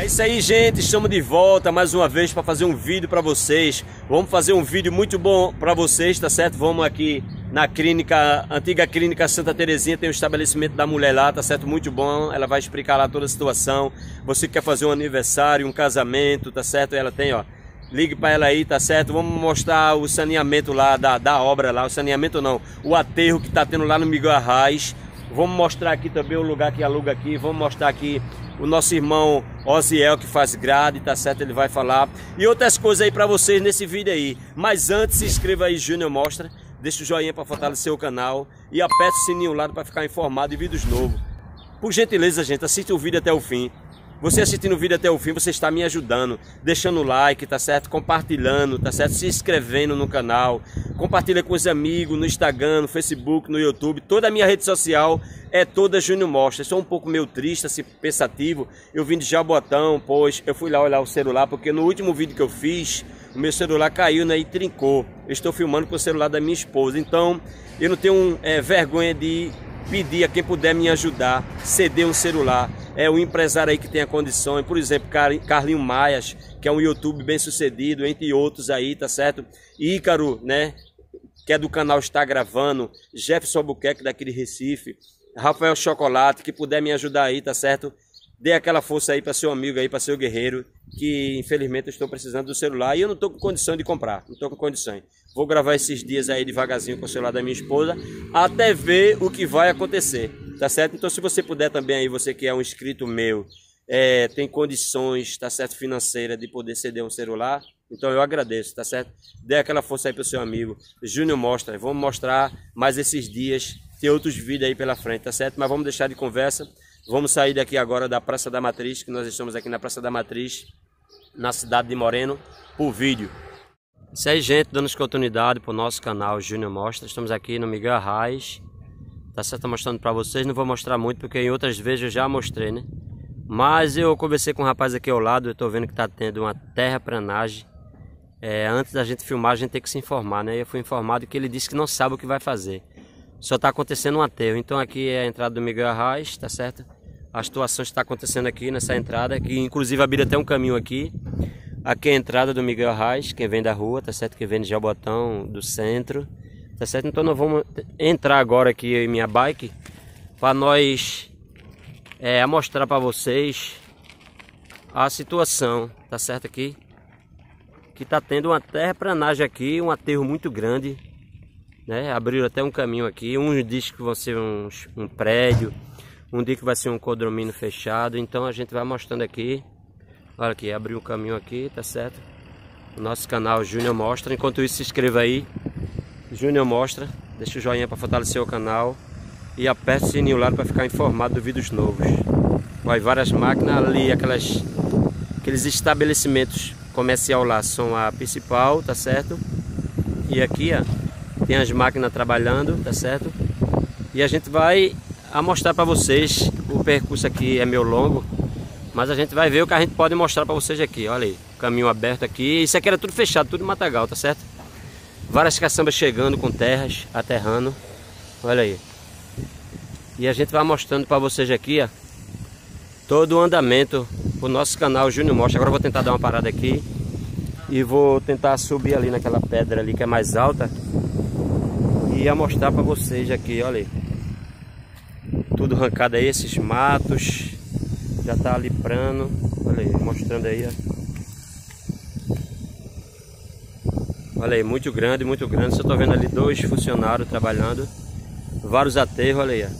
É isso aí, gente. Estamos de volta mais uma vez para fazer um vídeo para vocês. Vamos fazer um vídeo muito bom para vocês, tá certo? Vamos aqui na clínica, antiga clínica Santa Terezinha, tem um estabelecimento da mulher lá, tá certo? Muito bom. Ela vai explicar lá toda a situação. Você quer fazer um aniversário, um casamento, tá certo? Ela tem, ó. Ligue para ela aí, tá certo? Vamos mostrar o saneamento lá da, da obra lá. O saneamento não, o aterro que tá tendo lá no Miguel Arraes. Vamos mostrar aqui também o lugar que aluga aqui. Vamos mostrar aqui o nosso irmão Oziel que faz grade, tá certo? Ele vai falar. E outras coisas aí para vocês nesse vídeo aí. Mas antes, se inscreva aí, Júnior Mostra. Deixa o joinha para fortalecer o canal. E aperte o sininho lá para ficar informado de vídeos novos. Por gentileza, gente, assista o vídeo até o fim. Você assistindo o vídeo até o fim, você está me ajudando, deixando o like, tá certo? Compartilhando, tá certo? Se inscrevendo no canal, compartilha com os amigos no Instagram, no Facebook, no YouTube, toda a minha rede social é toda Júnior Mostra. Estou um pouco meio triste, assim, pensativo. Eu vim de Jabotão, pois eu fui lá olhar o celular, porque no último vídeo que eu fiz, o meu celular caiu né, e trincou. Eu estou filmando com o celular da minha esposa, então eu não tenho é, vergonha de pedir a quem puder me ajudar, ceder um celular é o empresário aí que tenha condições, por exemplo, Carlinho Maias, que é um YouTube bem sucedido, entre outros aí, tá certo? Ícaro, né, que é do canal Está Gravando, Jefferson Albuquerque daqui de Recife, Rafael Chocolate, que puder me ajudar aí, tá certo? Dê aquela força aí para seu amigo aí, para seu guerreiro, que infelizmente eu estou precisando do celular e eu não estou com condição de comprar, não estou com condições. Vou gravar esses dias aí devagarzinho com o celular da minha esposa, até ver o que vai acontecer tá certo? Então se você puder também aí, você que é um inscrito meu, é, tem condições, tá certo, financeira de poder ceder um celular, então eu agradeço, tá certo? Dê aquela força aí pro seu amigo. Júnior mostra, vamos mostrar mais esses dias, tem outros vídeos aí pela frente, tá certo? Mas vamos deixar de conversa, vamos sair daqui agora da Praça da Matriz, que nós estamos aqui na Praça da Matriz, na cidade de Moreno, por vídeo. Isso aí, gente, dando continuidade pro nosso canal Júnior Mostra, estamos aqui no Miguel Arraes, Tá certo? Tô mostrando pra vocês, não vou mostrar muito porque em outras vezes eu já mostrei, né? Mas eu conversei com um rapaz aqui ao lado, eu tô vendo que tá tendo uma terraplanagem. É, antes da gente filmar, a gente tem que se informar, né? Eu fui informado que ele disse que não sabe o que vai fazer. Só tá acontecendo um aterro. Então aqui é a entrada do Miguel Arraes, tá certo? A situação está acontecendo aqui nessa entrada, que inclusive abriu até um caminho aqui. Aqui é a entrada do Miguel Arraes, quem vem da rua, tá certo? Quem vem de Jabotão, do centro. Tá certo? Então nós vamos entrar agora aqui em minha bike para nós é, mostrar para vocês a situação, tá certo aqui? Que tá tendo uma terraplanagem aqui, um aterro muito grande, né? Abriram até um caminho aqui, uns dizem que vão ser uns, um prédio, um dia que vai ser um condomínio fechado, então a gente vai mostrando aqui. Olha aqui, abriu um caminho aqui, tá certo? O nosso canal Júnior Mostra, enquanto isso se inscreva aí Júnior mostra, deixa o joinha para fortalecer o canal e aperta o sininho lá para ficar informado de vídeos novos. Vai várias máquinas ali, aquelas, aqueles estabelecimentos comercial lá são a principal, tá certo? E aqui, ó, tem as máquinas trabalhando, tá certo? E a gente vai mostrar para vocês, o percurso aqui é meio longo, mas a gente vai ver o que a gente pode mostrar para vocês aqui, olha aí, caminho aberto aqui, isso aqui era tudo fechado, tudo matagal, tá certo? Várias caçambas chegando com terras, aterrando. Olha aí. E a gente vai mostrando para vocês aqui, ó, todo o andamento do nosso canal Júnior Mostra. Agora vou tentar dar uma parada aqui e vou tentar subir ali naquela pedra ali que é mais alta e ia mostrar para vocês aqui, olha aí. Tudo arrancado aí, esses matos. Já tá ali prano. Olha aí, mostrando aí, ó. Olha aí, muito grande, muito grande. Você tá vendo ali dois funcionários trabalhando. Vários aterros, olha aí.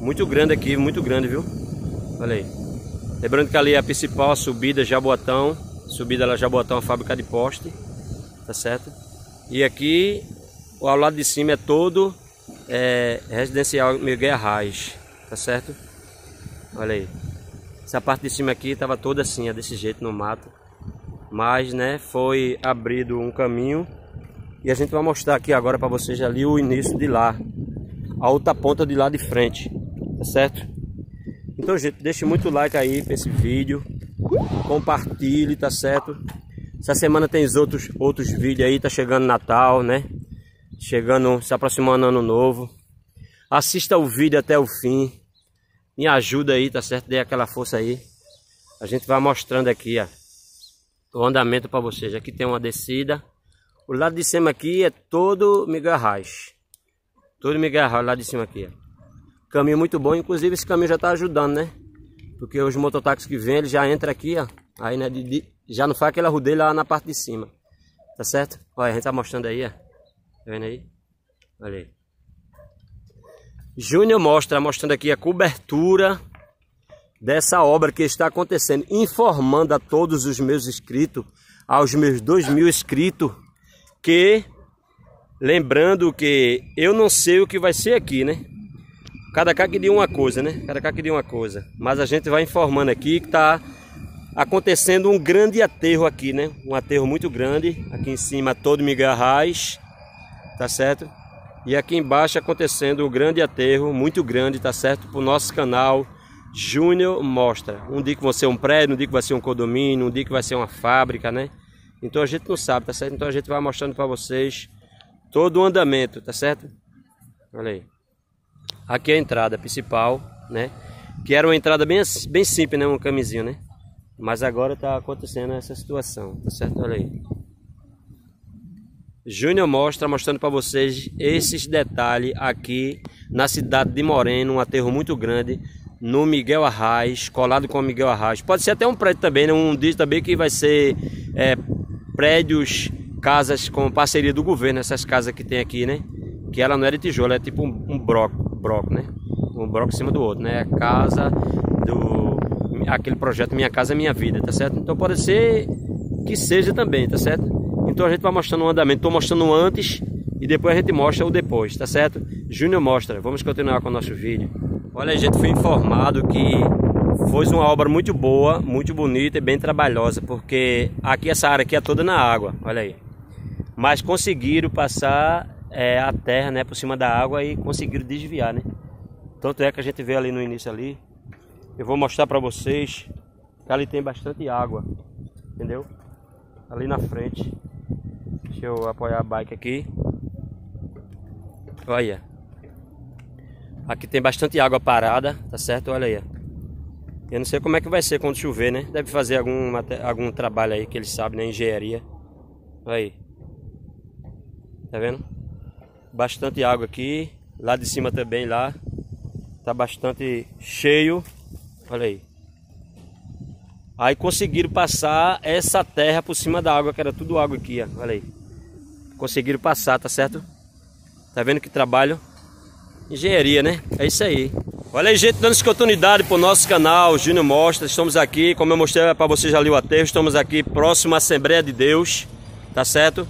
Muito grande aqui, muito grande, viu? Olha aí. Lembrando que ali é a principal a subida Jaboatão. Subida lá Jaboatão, a fábrica de poste. Tá certo? E aqui, ao lado de cima é todo é, residencial Miguel Arraes. Tá certo? Olha aí. Essa parte de cima aqui tava toda assim, é desse jeito no mato mas né, foi abrido um caminho e a gente vai mostrar aqui agora para vocês ali o início de lá, a outra ponta de lá de frente, tá certo? Então, gente, deixe muito like aí para esse vídeo, compartilhe, tá certo? Essa semana tem outros, outros vídeos aí, tá chegando Natal, né? Chegando, se aproximando Ano Novo. Assista o vídeo até o fim. me ajuda aí, tá certo? Dê aquela força aí. A gente vai mostrando aqui, ó, o andamento para vocês. Aqui tem uma descida. O lado de cima aqui é todo Miguel Arraes. Todo Miguel Arraes, lá de cima aqui, ó. Caminho muito bom, inclusive esse caminho já tá ajudando, né? Porque os mototáxis que vêm, ele já entra aqui, ó. Aí, né, de, de, já não faz aquela rodeio lá na parte de cima. Tá certo? Olha, a gente tá mostrando aí, ó. Tá vendo aí? Olha aí. Júnior mostra, mostrando aqui a cobertura dessa obra que está acontecendo, informando a todos os meus inscritos, aos meus dois mil inscritos, que lembrando que eu não sei o que vai ser aqui, né? Cada que diz uma coisa, né? Cada que diz uma coisa. Mas a gente vai informando aqui que está acontecendo um grande aterro aqui, né? Um aterro muito grande. Aqui em cima todo Miguel tá certo? E aqui embaixo acontecendo um grande aterro, muito grande, tá certo? Pro nosso canal Júnior Mostra. Um dia que vai ser um prédio, um dia que vai ser um condomínio, um dia que vai ser uma fábrica, né? Então a gente não sabe, tá certo? Então a gente vai mostrando para vocês todo o andamento, tá certo? Olha aí. Aqui é a entrada principal, né? Que era uma entrada bem, bem simples, né? Um camisinho, né? Mas agora está acontecendo essa situação, tá certo? Olha aí. Júnior mostra, mostrando para vocês esses detalhes aqui na cidade de Moreno, um aterro muito grande, no Miguel Arraes, colado com o Miguel Arraes. Pode ser até um prédio também, né? um diz também que vai ser é, prédios, casas com parceria do governo, essas casas que tem aqui, né? Que ela não é de tijolo, é tipo um, um broco, broco, né? Um broco em cima do outro, né? Casa do aquele projeto Minha Casa Minha Vida, tá certo? Então pode ser que seja também, tá certo? Então a gente vai mostrando o andamento, estou mostrando antes e depois a gente mostra o depois, tá certo? Júnior mostra, vamos continuar com o nosso vídeo. Olha, a gente foi informado que foi uma obra muito boa, muito bonita e bem trabalhosa, porque aqui essa área aqui é toda na água, olha aí. Mas conseguiram passar é, a terra né, por cima da água e conseguiram desviar, né? Tanto é que a gente vê ali no início ali, eu vou mostrar para vocês que ali tem bastante água, entendeu? Ali na frente. Deixa eu apoiar a bike aqui. Olha. Aqui tem bastante água parada, tá certo? Olha aí. Eu não sei como é que vai ser quando chover, né? Deve fazer algum, algum trabalho aí que eles sabem, né? Engenharia. Aí. Tá vendo? Bastante água aqui. Lá de cima também, lá. Tá bastante cheio. Olha aí. Aí conseguiram passar essa terra por cima da água, que era tudo água aqui, ó. Olha aí. Conseguiram passar, tá certo? Tá vendo que trabalho? Engenharia, né? É isso aí. Olha aí, gente, dando oportunidade pro nosso canal, Júnior Mostra. Estamos aqui, como eu mostrei para vocês ali o aterro, estamos aqui próximo à Assembleia de Deus, tá certo?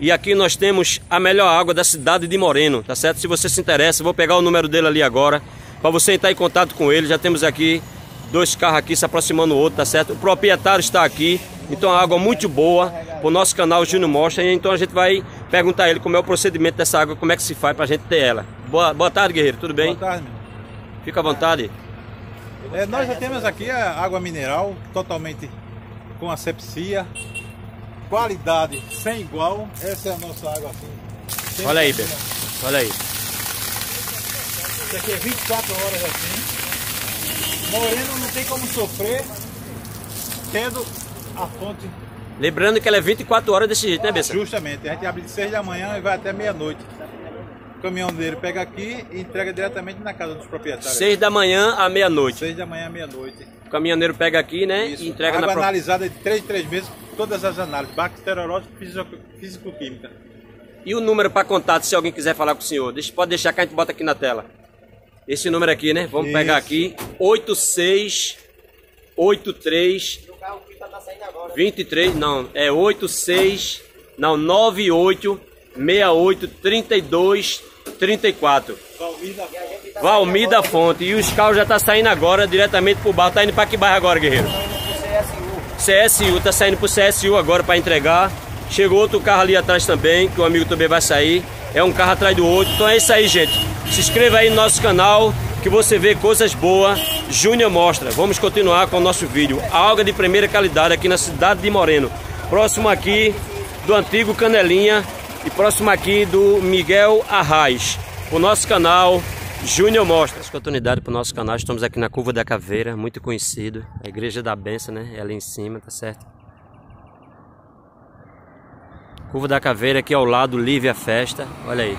E aqui nós temos a melhor água da cidade de Moreno, tá certo? Se você se interessa, vou pegar o número dele ali agora. Para você entrar em contato com ele, já temos aqui dois carros aqui se aproximando do outro, tá certo? O proprietário está aqui, então a água é muito boa. O nosso canal Júnior mostra, então a gente vai perguntar a ele como é o procedimento dessa água, como é que se faz para a gente ter ela. Boa, boa tarde, guerreiro, tudo bem? Boa tarde. Fica à vontade. É, nós já temos aqui a água mineral, totalmente com asepsia, qualidade sem igual. Essa é a nossa água assim. Olha aí, Beto. Olha aí. Isso aqui é 24 horas assim. Moreno não tem como sofrer tendo a fonte. Lembrando que ela é 24 horas desse jeito, né, Bessa? Justamente. A gente abre de 6 da manhã e vai até meia-noite. O caminhoneiro pega aqui e entrega diretamente na casa dos proprietários. 6 da manhã à meia-noite. 6 da manhã à meia-noite. O caminhoneiro pega aqui, né? Isso. E entrega Água na pro... analisada de 3 em 3 meses, todas as análises, bacteriológica e físico-química. E o número para contato, se alguém quiser falar com o senhor? Deixa, pode deixar que a gente bota aqui na tela. Esse número aqui, né? Vamos Isso. pegar aqui. 8683 23, não, é 86, não, 98 68 32 34. Valmir da Fonte. E os carros já tá saindo agora diretamente pro bairro. Tá indo para que bairro agora, guerreiro? CSU, tá saindo pro CSU agora para entregar. Chegou outro carro ali atrás também, que o amigo também vai sair. É um carro atrás do outro. Então é isso aí, gente. Se inscreva aí no nosso canal que você vê coisas boas. Júnior mostra. Vamos continuar com o nosso vídeo. Alga de primeira qualidade aqui na cidade de Moreno. Próximo aqui do antigo Canelinha e próximo aqui do Miguel Arraes. O nosso canal Júnior Mostra. Essa oportunidade para o nosso canal. Estamos aqui na Curva da Caveira, muito conhecido. A Igreja da Benção, né? É ali em cima, tá certo? Curva da Caveira aqui ao lado, Lívia Festa. Olha aí.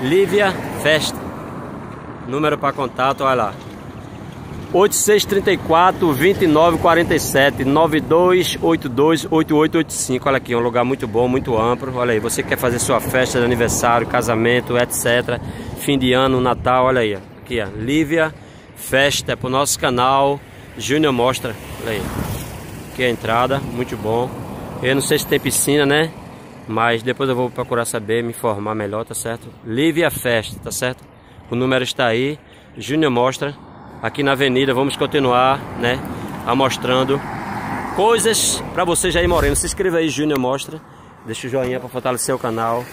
Lívia Festa. Número para contato, olha lá. 8634 2947 9282 8885. Olha aqui, um lugar muito bom, muito amplo. Olha aí, você quer fazer sua festa de aniversário, casamento, etc. Fim de ano, Natal, olha aí. Aqui, ó. Lívia Festa pro nosso canal. Júnior Mostra. Olha aí. Aqui é a entrada, muito bom. Eu não sei se tem piscina, né? Mas depois eu vou procurar saber, me informar melhor, tá certo? Lívia Festa, tá certo? O número está aí. Júnior Mostra aqui na avenida. Vamos continuar, né, mostrando coisas para você Jair Moreno. Se inscreva aí, Júnior Mostra. Deixa o joinha para fortalecer o canal.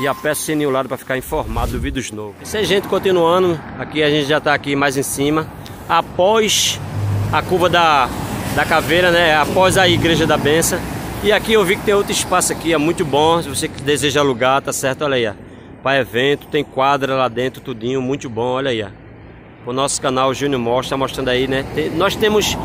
E aperta o sininho lado para ficar informado do vídeos novos. Isso aí, gente, continuando. Aqui a gente já está aqui mais em cima. Após a curva da, da caveira, né? Após a igreja da benção. E aqui eu vi que tem outro espaço aqui, é muito bom. Se você deseja alugar, tá certo? Olha aí, ó. Para evento, tem quadra lá dentro, tudinho, muito bom, olha aí, ó o nosso canal Júnior Mostra, mostrando aí, né? Tem, nós temos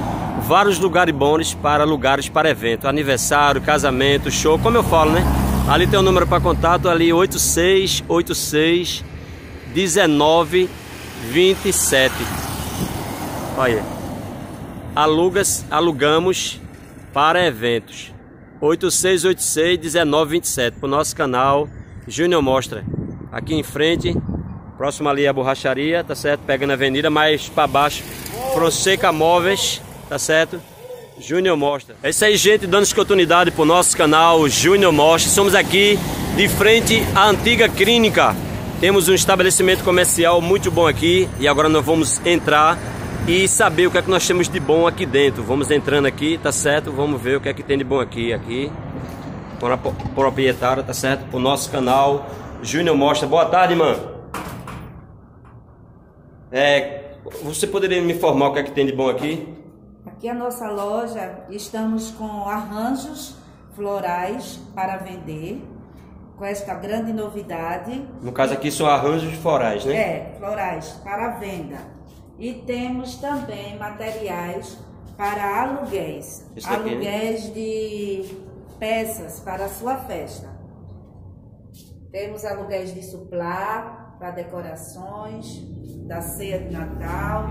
vários lugares bons para lugares para evento, aniversário, casamento, show, como eu falo, né? Ali tem o um número para contato, ali 8686 1927. Olha. Alugas, alugamos para eventos. 8686 1927 para o nosso canal Júnior Mostra. Aqui em frente Próximo ali a borracharia, tá certo? Pegando a avenida, mais para baixo, Fonseca Móveis, tá certo? Júnior Mostra. É isso aí, gente, dando oportunidade pro nosso canal Júnior Mostra. Somos aqui de frente à antiga clínica. Temos um estabelecimento comercial muito bom aqui e agora nós vamos entrar e saber o que é que nós temos de bom aqui dentro. Vamos entrando aqui, tá certo? Vamos ver o que é que tem de bom aqui, aqui. Com a proprietária, tá certo? O nosso canal Júnior Mostra. Boa tarde, mano. É, você poderia me informar o que é que tem de bom aqui? Aqui a nossa loja, estamos com arranjos florais para vender, com esta grande novidade. No caso aqui são arranjos florais, né? É, florais para venda. E temos também materiais para aluguéis. Daqui, né? aluguéis né? de peças para a sua festa. Temos aluguéis de suplá, para decorações da ceia de Natal.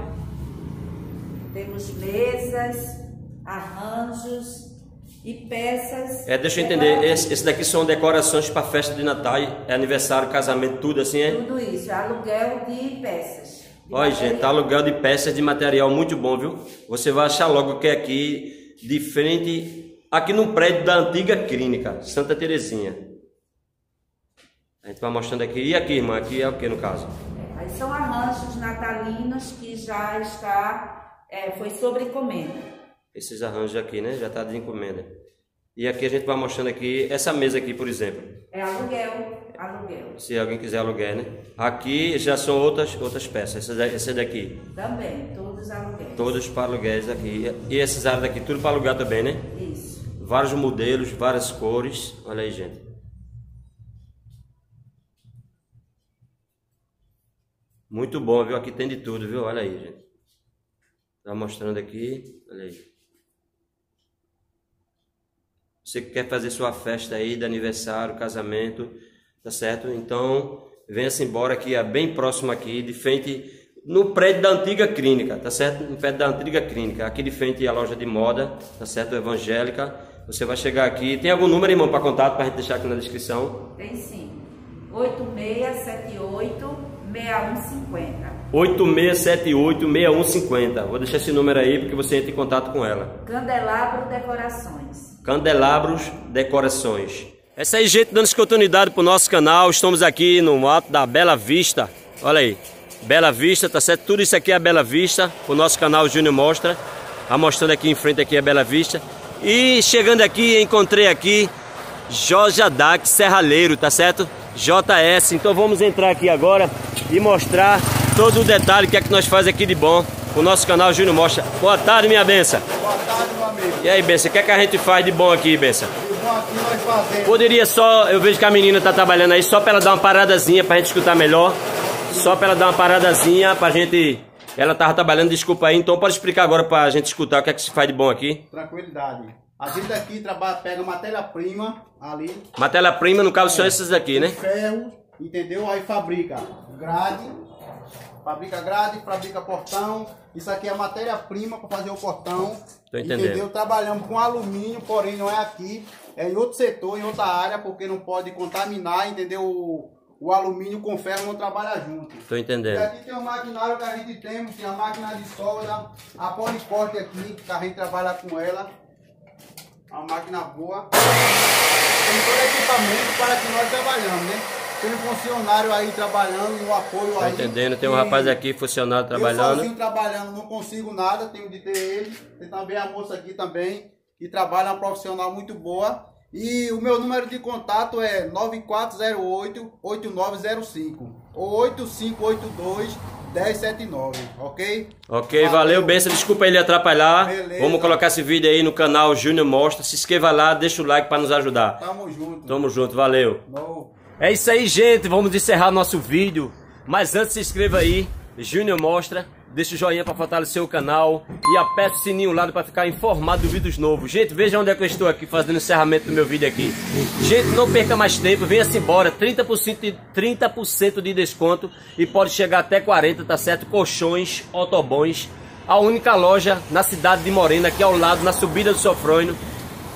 Temos mesas, arranjos e peças. É, deixa eu entender, esse, esse daqui são decorações para festa de Natal, é aniversário, casamento, tudo assim, é? Tudo isso, aluguel de peças. De Olha, material. gente, aluguel de peças de material muito bom, viu? Você vai achar logo que é aqui, de frente, aqui no prédio da antiga clínica, Santa Terezinha. A gente vai mostrando aqui. E aqui, irmã? Aqui é o que no caso? Aí são arranjos natalinos que já está, é, foi sobre encomenda. Esses arranjos aqui, né? Já está de encomenda. E aqui a gente vai mostrando aqui, essa mesa aqui, por exemplo. É aluguel, aluguel. Se alguém quiser aluguel, né? Aqui já são outras, outras peças, essa daqui. Também, todos aluguéis. Todos para aluguéis aqui. E esses áreas daqui, tudo para alugar também, né? Isso. Vários modelos, várias cores. Olha aí, gente. Muito bom, viu? Aqui tem de tudo, viu? Olha aí, gente. Tá mostrando aqui, olha aí. Você que quer fazer sua festa aí de aniversário, casamento, tá certo? Então, venha-se embora aqui, é bem próximo aqui, de frente, no prédio da antiga clínica, tá certo? No prédio da antiga clínica, aqui de frente a loja de moda, tá certo? Evangélica. Você vai chegar aqui. Tem algum número, irmão, para contato, para a gente deixar aqui na descrição? Tem sim. 8678 6150. 8678-6150. Vou deixar esse número aí porque você entra em contato com ela. Candelabro Decorações. Candelabros Decorações. Essa aí, gente, dando continuidade pro nosso canal. Estamos aqui no alto da Bela Vista. Olha aí. Bela Vista, tá certo? Tudo isso aqui é a Bela Vista. O nosso canal Júnior Mostra. Tá mostrando aqui em frente aqui a Bela Vista. E chegando aqui, encontrei aqui Jorge Adac Serralheiro, tá certo? JS. Então vamos entrar aqui agora e mostrar todo o detalhe que é que nós faz aqui de bom. O nosso canal Júnior Mostra. Boa tarde, minha benção. Boa tarde, meu amigo. E aí, benção, o que é que a gente faz de bom aqui, benção? De bom aqui nós fazemos. Poderia só, eu vejo que a menina tá trabalhando aí, só para ela dar uma paradazinha para a gente escutar melhor. Só para ela dar uma paradazinha pra gente. Ela tava trabalhando, desculpa aí. Então pode explicar agora pra gente escutar o que é que se faz de bom aqui. Tranquilidade. A gente aqui trabalha, pega matéria-prima ali, Matéria-prima, no caso, são essas aqui, né? ferro, entendeu? Aí fabrica grade, fabrica grade, fabrica portão. Isso aqui é matéria-prima para fazer o portão. Tô entendendo. Entendeu? Trabalhamos com alumínio, porém não é aqui, é em outro setor, em outra área, porque não pode contaminar, entendeu? O, o alumínio com ferro não trabalha junto. Tô E entendendo. aqui tem o maquinário que a gente tem, tem a máquina de solda, a policorte aqui, que a gente trabalha com ela. Uma máquina boa. Tem todo equipamento para que nós trabalhamos, né? Tem um funcionário aí trabalhando, no apoio Tô aí. entendendo. Tem um rapaz aqui, funcionário, Eu trabalhando. sozinho trabalhando, não consigo nada, tenho de ter ele. Tem também a moça aqui também, que trabalha, uma profissional muito boa. E o meu número de contato é 9408-8905 ou 8582 1079, ok? Ok, valeu, benção. Desculpa ele atrapalhar. Beleza. Vamos colocar esse vídeo aí no canal Júnior Mostra. Se inscreva lá, deixa o like para nos ajudar. Tamo junto. Tamo junto, valeu. No. É isso aí, gente. Vamos encerrar nosso vídeo. Mas antes, se inscreva aí. Júnior Mostra. Deixa o joinha para fortalecer o canal. E aperte o sininho lá para ficar informado de vídeos novos. Gente, veja onde é que eu estou aqui fazendo o encerramento do meu vídeo aqui. Gente, não perca mais tempo. Venha-se embora. 30% de, 30% de desconto. E pode chegar até 40%, tá certo? Colchões, otobões. A única loja na cidade de Morena, aqui ao lado, na subida do Sofrônio.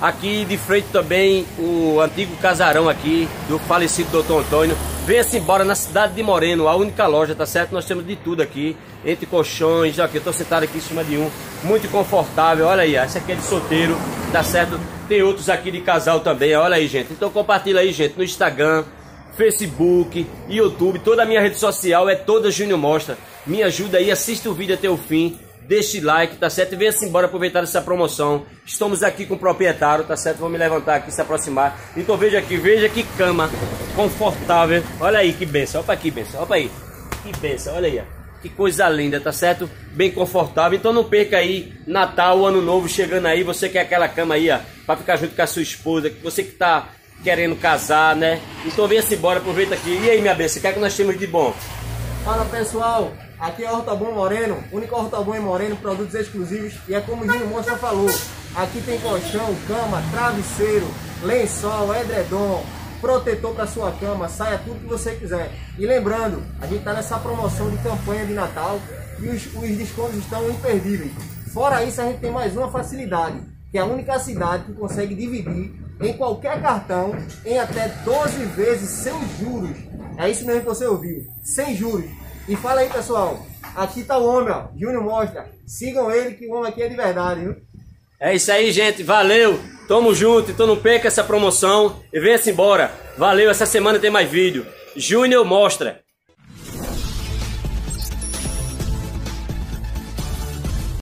Aqui de frente também o antigo casarão aqui do falecido doutor Antônio. Venha-se embora na cidade de Moreno, a única loja, tá certo? Nós temos de tudo aqui, entre colchões, aqui, eu tô sentado aqui em cima de um, muito confortável, olha aí, ó, esse aqui é de solteiro, tá certo? Tem outros aqui de casal também, olha aí, gente. Então compartilha aí, gente, no Instagram, Facebook, YouTube, toda a minha rede social é toda Júnior Mostra. Me ajuda aí, assista o vídeo até o fim. Deixe like, tá certo? E venha-se embora aproveitar essa promoção. Estamos aqui com o proprietário, tá certo? Vou me levantar aqui, se aproximar. Então veja aqui, veja que cama confortável. Olha aí que benção, olha pra aqui, benção, olha pra aí. Que benção, olha aí, ó. Que coisa linda, tá certo? Bem confortável. Então não perca aí Natal, Ano Novo chegando aí. Você quer aquela cama aí, ó, pra ficar junto com a sua esposa. Você que tá querendo casar, né? Então venha-se embora, aproveita aqui. E aí, minha benção, o que é que nós temos de bom? Fala pessoal, aqui é Hortobon Moreno, único Hortobon em Moreno, produtos exclusivos e é como o Júnior Mostra falou, aqui tem colchão, cama, travesseiro, lençol, edredom, protetor para sua cama, saia tudo que você quiser. E lembrando, a gente está nessa promoção de campanha de Natal e os, os descontos estão imperdíveis. Fora isso, a gente tem mais uma facilidade, que é a única cidade que consegue dividir em qualquer cartão em até 12 vezes sem juros. É isso mesmo que você ouviu, sem juros. E fala aí, pessoal, aqui tá o homem, ó, Júnior Mostra. Sigam ele, que o homem aqui é de verdade, viu? É isso aí, gente. Valeu. Tamo junto. Então não perca essa promoção e venha-se embora. Valeu. Essa semana tem mais vídeo. Júnior mostra.